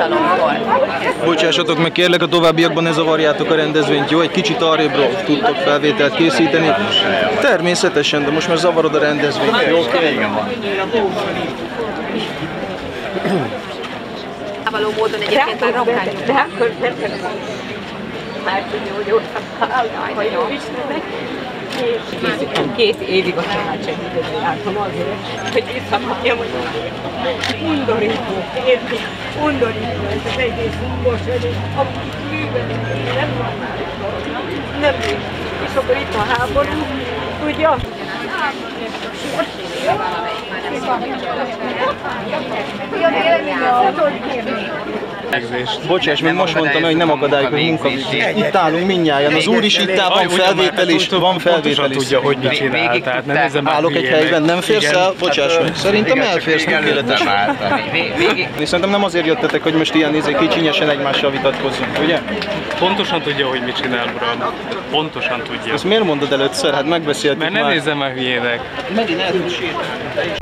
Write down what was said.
fiatalokból. Bocsássatok meg, kérlek a továbbiakban ne zavarjátok a rendezvényt, jó? Egy kicsit arrébről tudtok felvételt készíteni. Természetesen, de most már zavarod a rendezvényt, jó? Való módon egyébként már rokkányok. De akkor már tudja, hogy ott a. És két évig a családsegítőben jártam azért, hogy visszakapjam, hogy undorító, érti? Undorító, ez az egész hogy akik művelni, nem normális dolog. Nem művelni. És akkor itt a háború, tudja? Bocsáss, még most mondtam, hogy nem akadályok a munkavégzést. Itt állunk mindnyájan, az úr is itt áll, van felvétel is, van felvétel is. tudja, hogy mit csinál, tehát ne nézze már Állok egy helyben, nem férsz el? Bocsáss meg. Szerintem elférsz, tökéletes. És Szerintem nem azért jöttetek, hogy most ilyen izé kicsinyesen egymással vitatkozzunk, ugye? Pontosan tudja, hogy mit csinál, uram. Pontosan tudja. Ezt miért mondod előttszer? Hát megbeszéltük Mert ne már. nézze már hülyének. Megint el sírni.